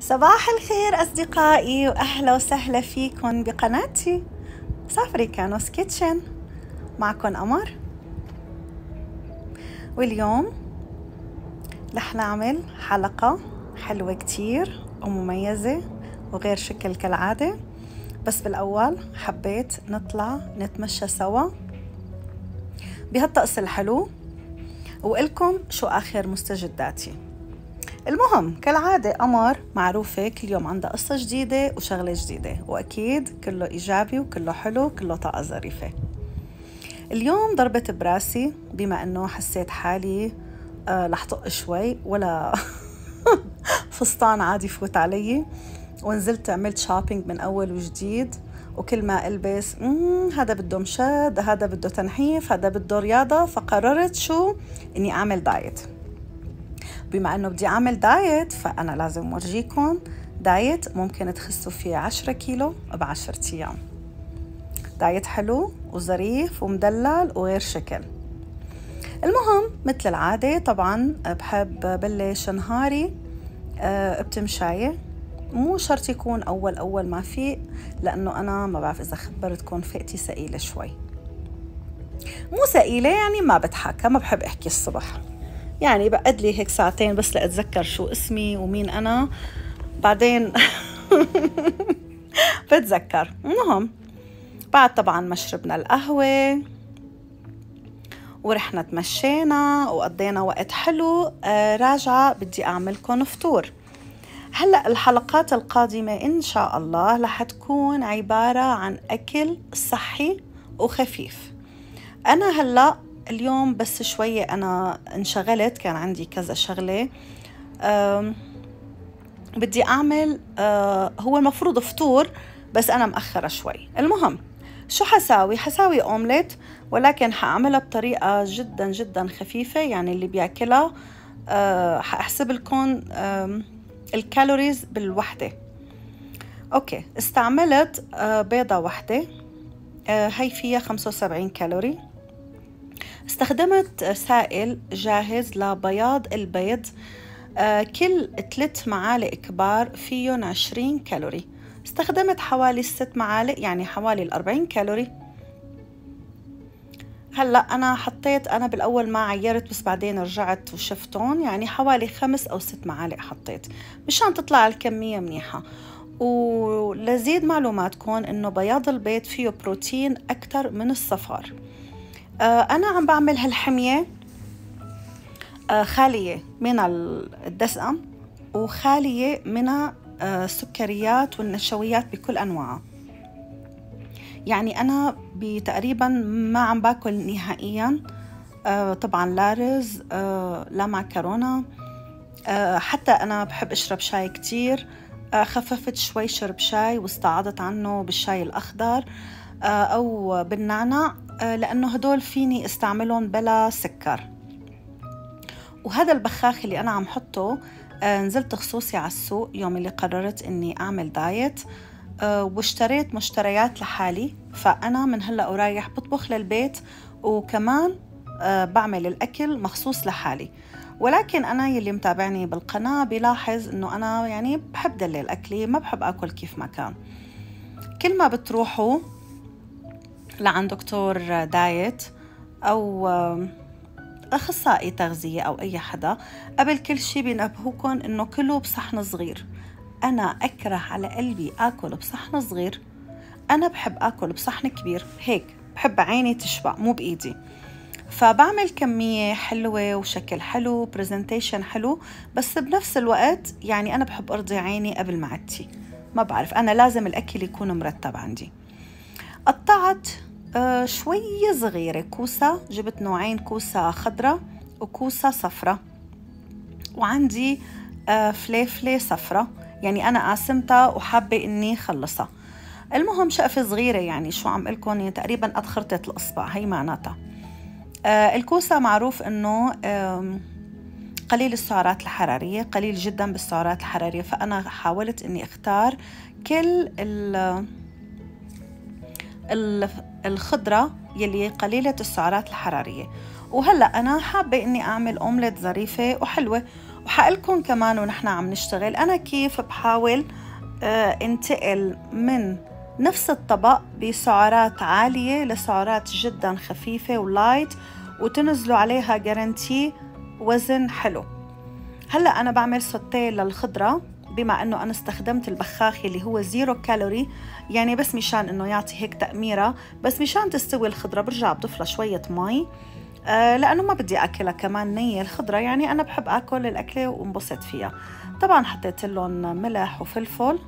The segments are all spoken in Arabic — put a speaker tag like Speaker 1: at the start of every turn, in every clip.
Speaker 1: صباح الخير أصدقائي وأهلا وسهلا فيكم بقناتي سافري كانوس kitchen. معكم قمر واليوم رح نعمل حلقة حلوة كتير ومميزة وغير شكل كالعادة. بس بالأول حبيت نطلع نتمشى سوا بهالطقس الحلو. وقلكم شو آخر مستجداتي. المهم كالعادة قمر معروفة كل يوم عندها قصة جديدة وشغلة جديدة وأكيد كله إيجابي وكله حلو كله طاقة ظريفة. اليوم ضربت براسي بما أنه حسيت حالي آه رح طق شوي ولا فستان عادي فوت علي. ونزلت عملت shopping من أول وجديد وكل ما ألبس هذا بده مشد هذا بده تنحيف هذا بده رياضة. فقررت شو؟ إني أعمل diet بما انه بدي اعمل diet فأنا لازم ورجيكم diet ممكن تخسوا فيه 10 كيلو ب 10 أيام. diet حلو وظريف ومدلل وغير شكل. المهم مثل العادة طبعا بحب بلش نهاري آه، بتمشاية مو شرط يكون أول أول ما فيق لأنه أنا ما بعرف إذا خبرتكم فئتي ثقيلة شوي. مو ثقيلة يعني ما بتحكى ما بحب أحكي الصبح. يعني بقد لي هيك ساعتين بس لأتذكر شو اسمي ومين أنا. بعدين بتذكر. المهم بعد طبعا ما شربنا القهوة ورحنا تمشينا وقضينا وقت حلو آه راجعة بدي أعملكم فطور. هلأ الحلقات القادمة إن شاء الله رح تكون عبارة عن أكل صحي وخفيف. أنا هلأ اليوم بس شوية أنا انشغلت كان عندي كذا شغلة. بدي أعمل هو المفروض فطور بس أنا مأخرة شوي. المهم شو حساوي؟ حساوي أومليت ولكن حأعملها بطريقة جدا جدا خفيفة يعني اللي بيأكلها. حأحسب لكم ال calories بالوحدة. okay استعملت بيضة وحدة. هي فيها 75 كالوري. استخدمت سائل جاهز لبياض البيض آه، كل ثلاث معالق كبار فيهم 20 كالوري. استخدمت حوالي ست معالق يعني حوالي الأربعين كالوري. هلأ أنا حطيت أنا بالأول ما عيرت بس بعدين رجعت وشفتهم يعني حوالي خمس أو ست معالق حطيت مشان تطلع الكمية منيحة. ولزيد معلوماتكم إنه بياض البيض فيه بروتين أكثر من الصفار. أنا عم بعمل هالحمية آه، خالية من الدسم وخالية من آه، السكريات والنشويات بكل أنواعها. يعني أنا تقريبا ما عم باكل نهائيا طبعا لا رز لا معكرونة حتى أنا بحب أشرب شاي كتير. خففت شوي شرب شاي واستعاضت عنه بالشاي الأخضر أو بالنعناع. آه، لأنه هدول فيني استعملهم بلا سكر. وهذا البخاخ اللي أنا عم حطه آه، نزلت خصوصي على السوق يوم اللي قررت إني أعمل دايت آه، واشتريت مشتريات لحالي. فأنا من هلأ ورايح بطبخ للبيت وكمان بعمل الأكل مخصوص لحالي. ولكن أنا يلي متابعني بالقناة بيلاحظ إنه أنا يعني بحب دلل أكلي ما بحب أكل كيف ما كان. كل ما بتروحوا لعند دكتور دايت أو أخصائي تغذية أو أي حدا قبل كل شي بينبهوكم إنه كله بصحن صغير. أنا أكره على قلبي آكل بصحن صغير. أنا بحب آكل بصحن كبير. هيك بحب عيني تشبع مو بإيدي. فبعمل كمية حلوة وشكل حلو برزنتيشن حلو بس بنفس الوقت يعني أنا بحب أرضي عيني قبل معدتي ما بعرف أنا لازم الأكل يكون مرتب عندي. قطعت آه شوية صغيرة. كوسة جبت نوعين كوسة خضرة وكوسة صفرة وعندي آه فليفلة صفرة يعني أنا قاسمتها وحابة إني خلصها. المهم شقفة صغيرة يعني شو عم لكم يعني تقريبا قد خرطة الإصبع. هي معناتها. آه الكوسة معروف إنه قليل السعرات الحرارية قليل جدا بالسعرات الحرارية. فأنا حاولت إني أختار كل الخضرة يلي قليلة السعرات الحرارية. وهلأ أنا حابة إني أعمل أومليت ظريفة وحلوة. وحقلكم كمان ونحن عم نشتغل. أنا كيف بحاول آه، انتقل من نفس الطبق بسعرات عالية لسعرات جدا خفيفة و light وتنزلوا عليها guarantee وزن حلو. هلأ أنا بعمل sauté للخضرة. بما أنه أنا استخدمت البخاخي اللي هو zero calorie يعني بس مشان إنه يعطي هيك تأميرة بس مشان تستوي الخضرة برجع بضيف شوية مي آه لأنه ما بدي أكلها كمان نية الخضرة يعني أنا بحب آكل الأكلة وانبسط فيها. طبعا حطيت لهم ملح وفلفل.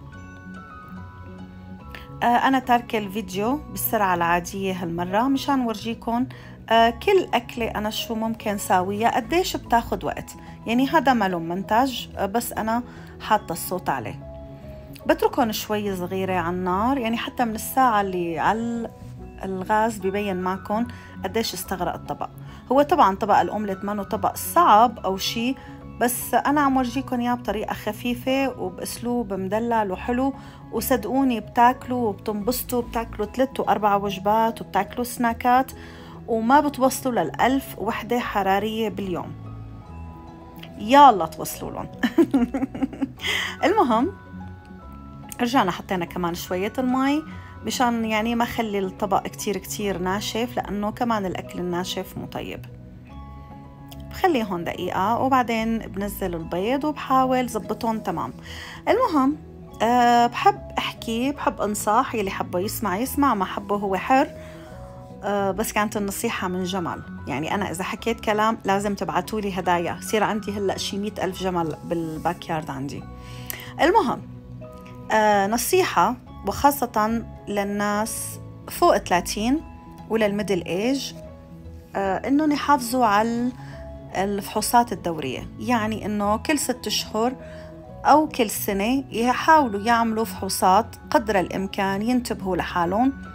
Speaker 1: آه أنا تاركة الفيديو بالسرعة العادية هالمرة مشان ورجيكم آه كل أكلة أنا شو ممكن ساويها قديش بتاخد وقت. يعني هذا ما له منتج بس أنا حاطة الصوت عليه. بتركهم شوي صغيرة على النار يعني حتى من الساعة اللي على الغاز ببين معكم قديش استغرق الطبق. هو طبعا طبق الأومليت منه طبق صعب أو شيء بس أنا عم ورجيكم إياه بطريقة خفيفة وبأسلوب مدلل وحلو. وصدقوني بتاكلوا وبتنبسطوا بتاكلوا ثلاث وأربع وجبات وبتاكلوا سناكات وما بتوصلوا للألف وحدة حرارية باليوم. يلا توصلوا لهم. المهم رجعنا حطينا كمان شوية المي مشان يعني ما خلي الطبق كتير كتير ناشف لأنه كمان الأكل الناشف مو طيب. بخليه هون دقيقة وبعدين بنزل البيض وبحاول زبطهم تمام. المهم أه بحب أحكي بحب أنصح يلي حبه يسمع يسمع ما حبه هو حر. بس كانت النصيحة من جمل. يعني أنا إذا حكيت كلام لازم تبعتوا لي هدايا. صير عندي هلأ شي مئة ألف جمل بالباك يارد عندي. المهم أه نصيحة وخاصة للناس فوق 30 وللميدل إيج آه إنهم يحافظوا على الفحوصات الدورية. يعني إنه كل ست اشهر أو كل سنة يحاولوا يعملوا فحوصات قدر الإمكان ينتبهوا لحالهم.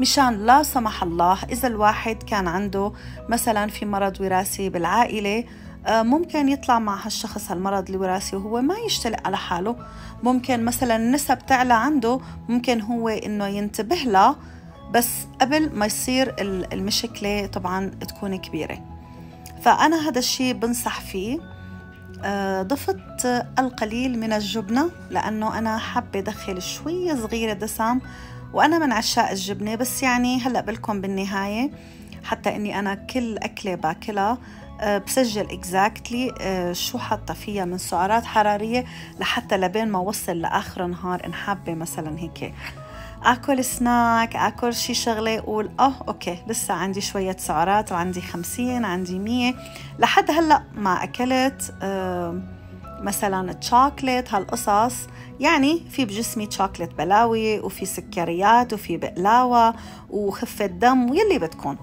Speaker 1: مشان لا سمح الله إذا الواحد كان عنده مثلا في مرض وراثي بالعائلة آه، ممكن يطلع مع هالشخص هالمرض الوراثي وهو ما يشتلق على حاله. ممكن مثلا النسب تعلى عنده ممكن هو إنه ينتبه لها بس قبل ما يصير المشكلة طبعا تكون كبيرة. فأنا هذا الشيء بنصح فيه. آه، ضفت القليل من الجبنة لأنه أنا حابة أدخل شوية صغيرة دسم وأنا من عشاق الجبنة بس يعني هلأ بلكم بالنهاية حتى إني أنا كل أكلة باكلها آه، بسجل exactly آه، شو حاطة فيها من سعرات حرارية لحتى لبين ما وصل لآخر النهار إن حابة مثلا هيك. آكل سناك آكل شي شغلة أقول آه okay لسه عندي شوية سعرات وعندي خمسين عندي مية. لحد هلأ ما أكلت مثلا تشوكلت هالقصص يعني في بجسمي تشوكلت بلاوي وفي سكريات وفي بقلاوة وخفة دم ويلي بدكم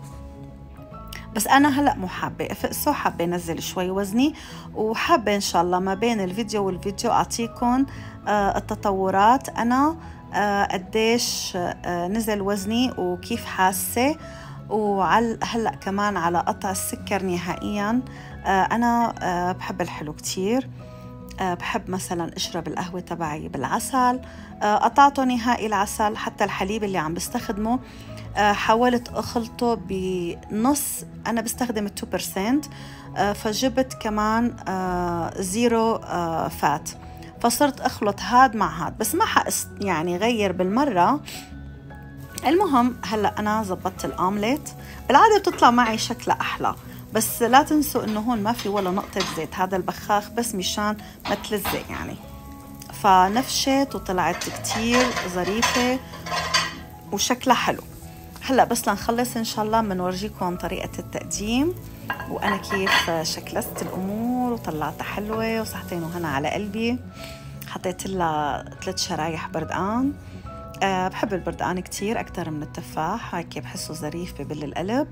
Speaker 1: بس أنا هلأ مو حابة افقسه حابة أنزل شوي وزني وحابة إن شاء الله ما بين الفيديو والفيديو اعطيكم آه، التطورات. أنا آه، قديش آه، نزل وزني وكيف حاسة وعلى هلأ كمان على قطع السكر نهائيا. أنا بحب الحلو كتير. بحب مثلا أشرب القهوة تبعي بالعسل. قطعته نهائي العسل حتى الحليب اللي عم بستخدمه. آه، حاولت أخلطه بنص أنا بستخدم 2% آه، فجبت كمان آه، زيرو فات. فصرت أخلط هاد مع هاد. بس ما حقست يعني غير بالمرة. المهم هلأ أنا زبطت الأومليت. بالعادة بتطلع معي شكلها أحلى. بس لا تنسوا إنه هون ما في ولا نقطة زيت هذا البخاخ بس مشان ما تلزق يعني. فنفشت وطلعت كتير ظريفة وشكلها حلو. هلأ بس لنخلص إن شاء الله بنورجيكم طريقة التقديم. وأنا كيف شكلست الأمور وطلعتها حلوة وصحتين وهنا على قلبي. حطيت لها ثلاث شرايح بردقان. أه بحب البردقان كتير أكتر من التفاح هيك بحسه ظريف ببل القلب.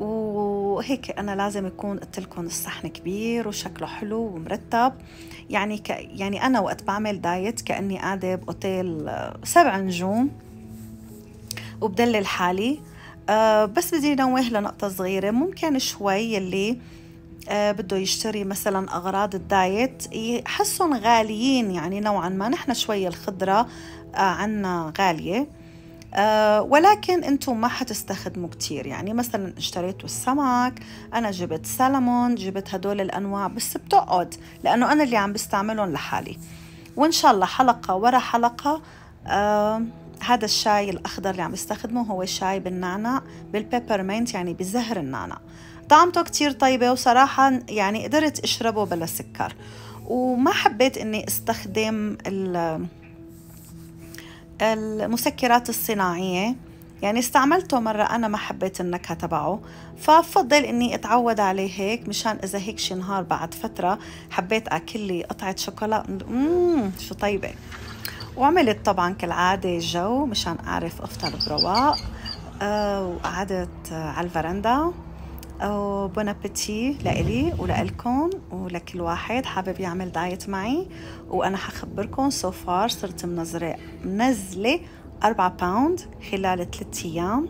Speaker 1: وهيك أنا لازم يكون قلت لكم الصحن كبير وشكله حلو ومرتب. يعني ك... يعني أنا وقت بعمل دايت كأني قاعدة بأوتيل سبع نجوم وبدلل حالي. آه بس بدي نوه لنقطة صغيرة. ممكن شوي اللي آه بده يشتري مثلا أغراض الدايت يحسهم غاليين يعني نوعا ما. نحن شوي الخضرة آه عنا غالية. أه ولكن أنتم ما حتستخدموا كتير. يعني مثلا اشتريتوا السمك أنا جبت سلمون جبت هدول الأنواع بس بتقعد لأنه أنا اللي عم بستعملهم لحالي. وإن شاء الله حلقة ورا حلقة أه هذا الشاي الأخضر اللي عم بستخدمه هو شاي بالنعناع بالبيبرمنت يعني بزهر النعناع. طعمته كتير طيبة وصراحة يعني قدرت أشربه بلا سكر. وما حبيت إني أستخدم المسكرات الصناعية. يعني استعملته مرة أنا ما حبيت النكهة تبعه فبفضل إني أتعود عليه هيك مشان إذا هيك شي نهار بعد فترة حبيت أكل لي قطعة شوكولا. مم شو طيبة. وعملت طبعا كالعادة جو مشان أعرف أفطر برواق أه وقعدت على الفرندا. bon appétit لإلي ولإلكم ولكل واحد حابب يعمل diet معي وأنا حخبركم so far صرت منزلة منزلة أربعة pound خلال ثلاثة أيام.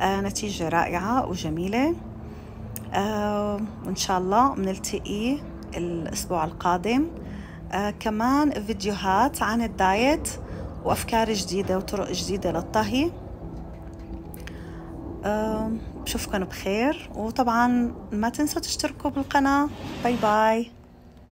Speaker 1: آه نتيجة رائعة وجميلة. آه وإن شاء الله بنلتقي الأسبوع القادم. آه كمان فيديوهات عن ال diet وأفكار جديدة وطرق جديدة للطهي. بشوفكم بخير وطبعا ما تنسوا تشتركوا بالقناة. bye bye